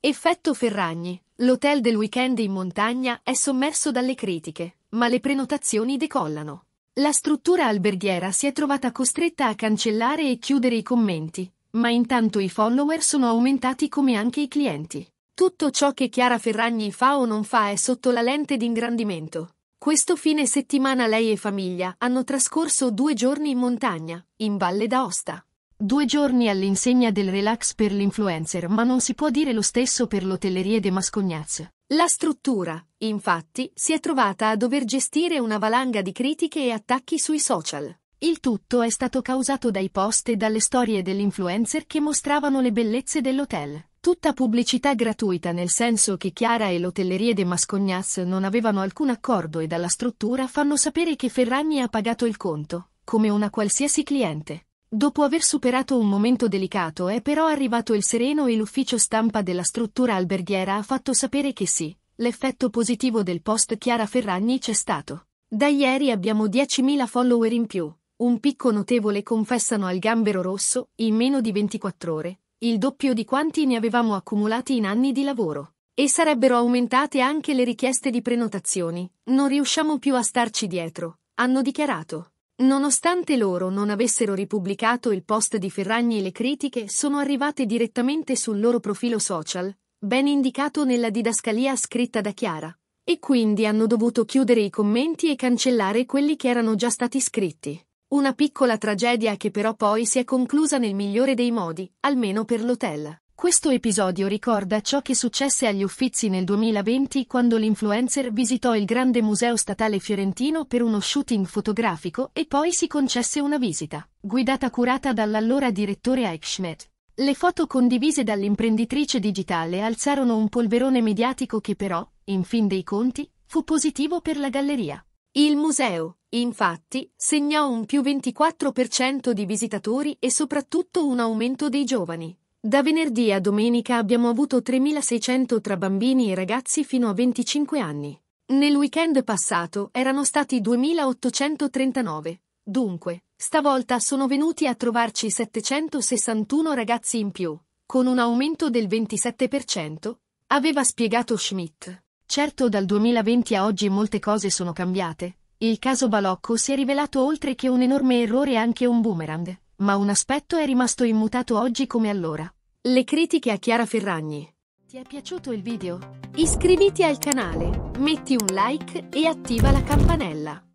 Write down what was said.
Effetto Ferragni. L'hotel del weekend in montagna è sommerso dalle critiche, ma le prenotazioni decollano. La struttura alberghiera si è trovata costretta a cancellare e chiudere i commenti, ma intanto i follower sono aumentati come anche i clienti. Tutto ciò che Chiara Ferragni fa o non fa è sotto la lente di ingrandimento. Questo fine settimana lei e famiglia hanno trascorso due giorni in montagna, in Valle d'Aosta. Due giorni all'insegna del relax per l'influencer, ma non si può dire lo stesso per l'hotellerie de Mascognaz. La struttura, infatti, si è trovata a dover gestire una valanga di critiche e attacchi sui social. Il tutto è stato causato dai post e dalle storie dell'influencer che mostravano le bellezze dell'hotel. Tutta pubblicità gratuita nel senso che Chiara e l'hotellerie de Mascognaz non avevano alcun accordo e dalla struttura fanno sapere che Ferragni ha pagato il conto, come una qualsiasi cliente. Dopo aver superato un momento delicato è però arrivato il sereno e l'ufficio stampa della struttura alberghiera ha fatto sapere che sì, l'effetto positivo del post Chiara Ferragni c'è stato. Da ieri abbiamo 10.000 follower in più, un picco notevole confessano al gambero rosso, in meno di 24 ore, il doppio di quanti ne avevamo accumulati in anni di lavoro. E sarebbero aumentate anche le richieste di prenotazioni, non riusciamo più a starci dietro, hanno dichiarato. Nonostante loro non avessero ripubblicato il post di Ferragni le critiche sono arrivate direttamente sul loro profilo social, ben indicato nella didascalia scritta da Chiara, e quindi hanno dovuto chiudere i commenti e cancellare quelli che erano già stati scritti. Una piccola tragedia che però poi si è conclusa nel migliore dei modi, almeno per l'hotel. Questo episodio ricorda ciò che successe agli Uffizi nel 2020 quando l'influencer visitò il grande museo statale fiorentino per uno shooting fotografico e poi si concesse una visita, guidata curata dall'allora direttore Eichschmidt. Le foto condivise dall'imprenditrice digitale alzarono un polverone mediatico che però, in fin dei conti, fu positivo per la galleria. Il museo, infatti, segnò un più 24% di visitatori e soprattutto un aumento dei giovani. Da venerdì a domenica abbiamo avuto 3.600 tra bambini e ragazzi fino a 25 anni. Nel weekend passato erano stati 2.839. Dunque, stavolta sono venuti a trovarci 761 ragazzi in più, con un aumento del 27%, aveva spiegato Schmidt. Certo dal 2020 a oggi molte cose sono cambiate. Il caso Balocco si è rivelato oltre che un enorme errore anche un boomerang, ma un aspetto è rimasto immutato oggi come allora. Le critiche a Chiara Ferragni. Ti è piaciuto il video? Iscriviti al canale, metti un like e attiva la campanella.